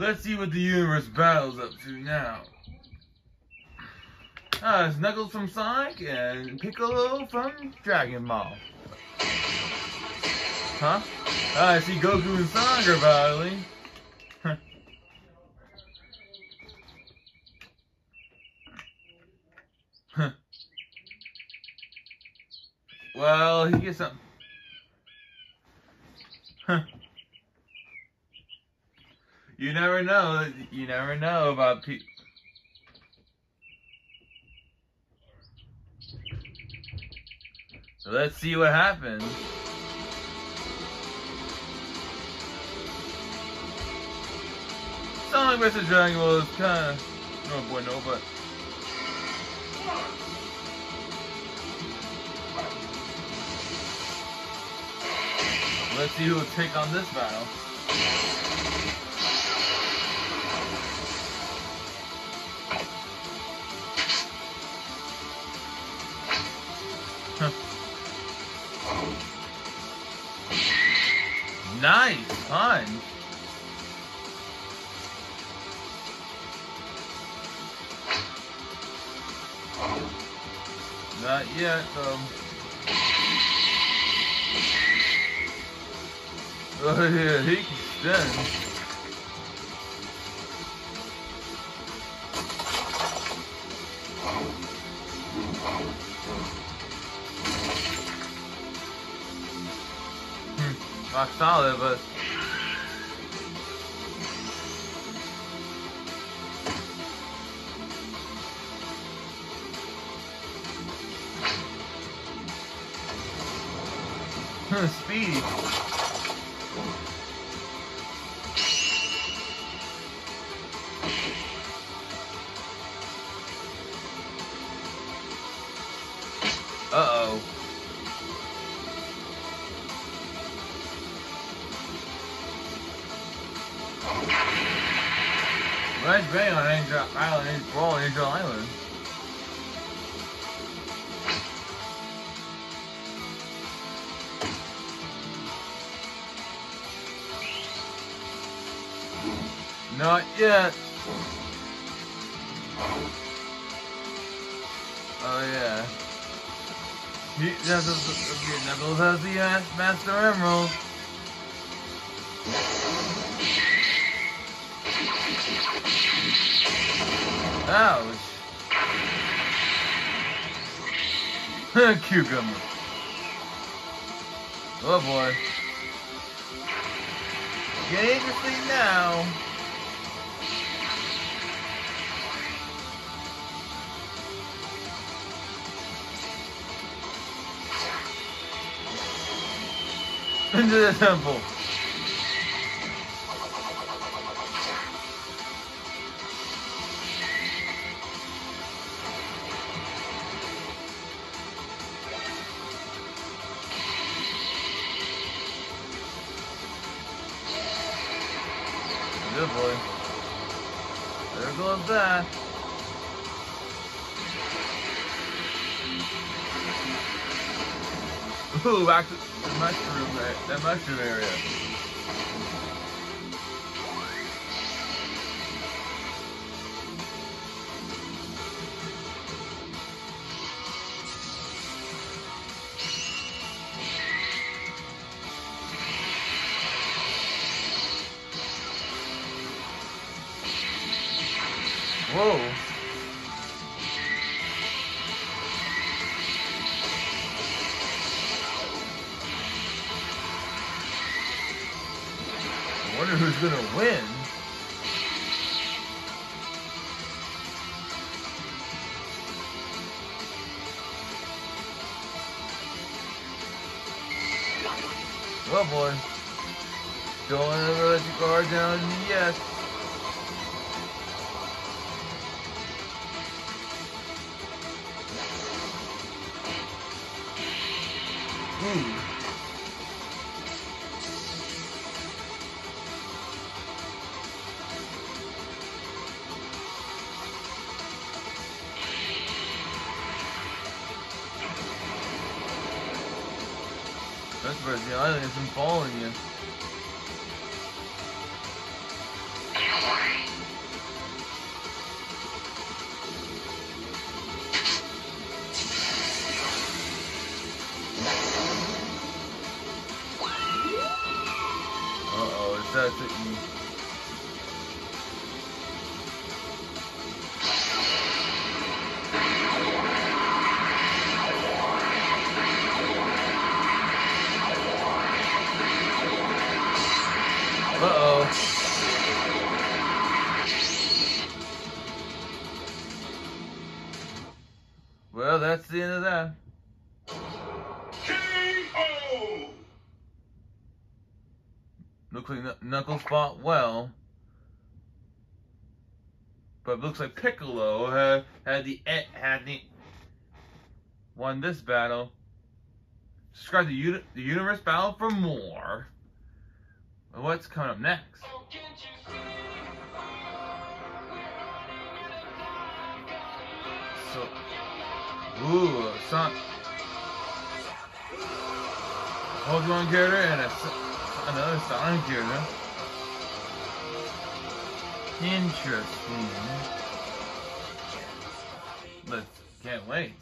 Let's see what the universe battles up to now. Ah, it's Knuckles from Sonic and Piccolo from Dragon Ball. Huh? Ah, I see Goku and Sonic are battling. well, he gets some. You never know. You never know about people. So let's see what happens. Sonic vs. Dragon Ball is kind of no bueno, but let's see who will take on this battle. Nice punch. Not yet, though. Oh yeah, he can. Rock solid, but hmm, speed. Red Bay on Angel Island, Brawl Angel Island. Not yet. Oh yeah. He, that's a, okay, Knuckles has the Master Emerald. Ouch. Cucumber. Oh boy. Interesting now. into the temple. Good boy. There goes that. Ooh, back to the mushroom, that mushroom area. Whoa. I wonder who's gonna win. Oh boy. Don't ever let your guard down yet. That's where the island isn't following you. Uh-oh. Well, that's the end of that. Looks like Knuckles fought well. But it looks like Piccolo had, had the eh, had the won this battle. Subscribe to uni- the Universe Battle for more. What's coming up next? Oh, can't you see? So, ooh, son. Pokemon character and a, another Sonic character. Interesting. Let's can't wait.